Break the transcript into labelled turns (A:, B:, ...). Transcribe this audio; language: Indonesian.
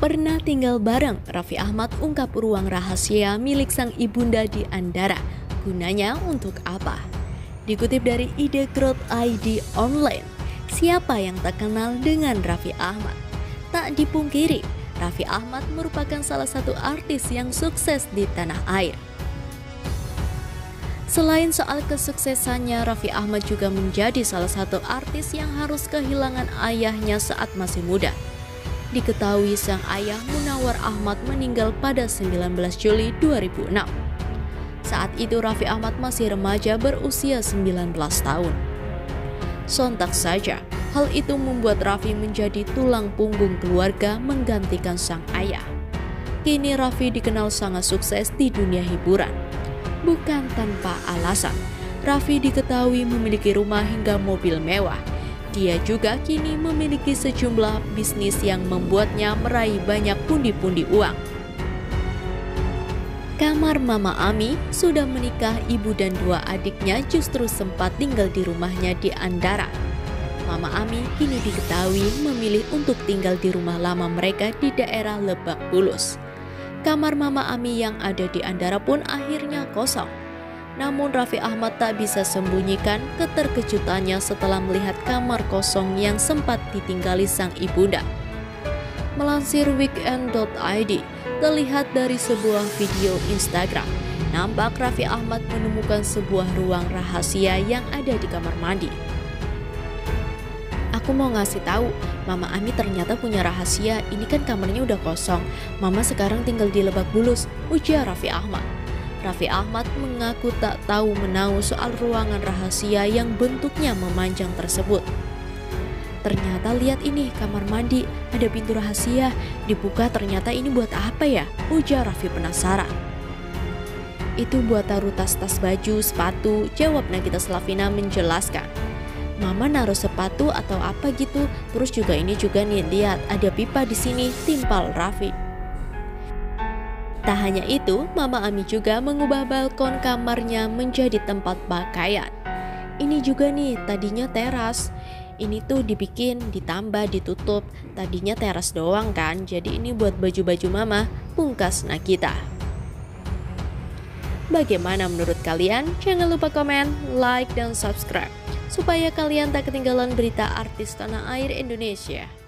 A: Pernah tinggal bareng, Raffi Ahmad ungkap ruang rahasia milik sang ibunda di Andara. Gunanya untuk apa? Dikutip dari ide Growth ID Online, siapa yang tak kenal dengan Raffi Ahmad? Tak dipungkiri, Raffi Ahmad merupakan salah satu artis yang sukses di tanah air. Selain soal kesuksesannya, Raffi Ahmad juga menjadi salah satu artis yang harus kehilangan ayahnya saat masih muda. Diketahui sang ayah Munawar Ahmad meninggal pada 19 Juli 2006. Saat itu Raffi Ahmad masih remaja berusia 19 tahun. Sontak saja, hal itu membuat Raffi menjadi tulang punggung keluarga menggantikan sang ayah. Kini Raffi dikenal sangat sukses di dunia hiburan. Bukan tanpa alasan, Raffi diketahui memiliki rumah hingga mobil mewah dia juga kini memiliki sejumlah bisnis yang membuatnya meraih banyak pundi-pundi uang. Kamar Mama Ami sudah menikah ibu dan dua adiknya justru sempat tinggal di rumahnya di Andara. Mama Ami kini diketahui memilih untuk tinggal di rumah lama mereka di daerah Lebak Bulus. Kamar Mama Ami yang ada di Andara pun akhirnya kosong. Namun Raffi Ahmad tak bisa sembunyikan keterkejutannya setelah melihat kamar kosong yang sempat ditinggali sang ibunda. Melansir weekend.id, terlihat dari sebuah video Instagram, nampak Raffi Ahmad menemukan sebuah ruang rahasia yang ada di kamar mandi. Aku mau ngasih tahu, Mama Ami ternyata punya rahasia. Ini kan kamarnya udah kosong. Mama sekarang tinggal di Lebak Bulus, ujar Raffi Ahmad. Raffi Ahmad mengaku tak tahu menahu soal ruangan rahasia yang bentuknya memanjang tersebut. Ternyata lihat ini kamar mandi, ada pintu rahasia. Dibuka ternyata ini buat apa ya? Ujar Raffi penasaran. Itu buat taruh tas-tas baju, sepatu, jawab Nagita Slavina menjelaskan. Mama naruh sepatu atau apa gitu. Terus juga ini juga nih lihat ada pipa di sini timpal Raffi. Tak hanya itu, Mama Ami juga mengubah balkon kamarnya menjadi tempat pakaian. Ini juga nih, tadinya teras. Ini tuh dibikin, ditambah, ditutup. Tadinya teras doang kan, jadi ini buat baju-baju Mama, pungkas Nakita. Bagaimana menurut kalian? Jangan lupa komen, like, dan subscribe supaya kalian tak ketinggalan berita artis tanah air Indonesia.